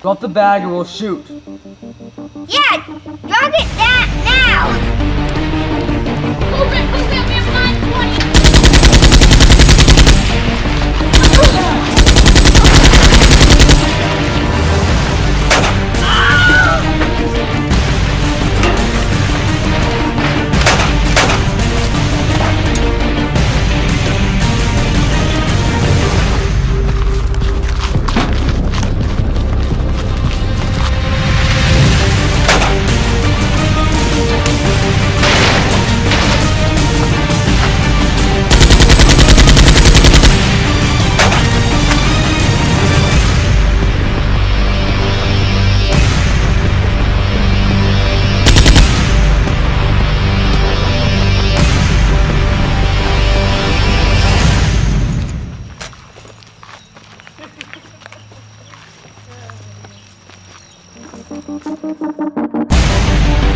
Drop the bag and we'll shoot. Yeah, drop it that now. Thank you.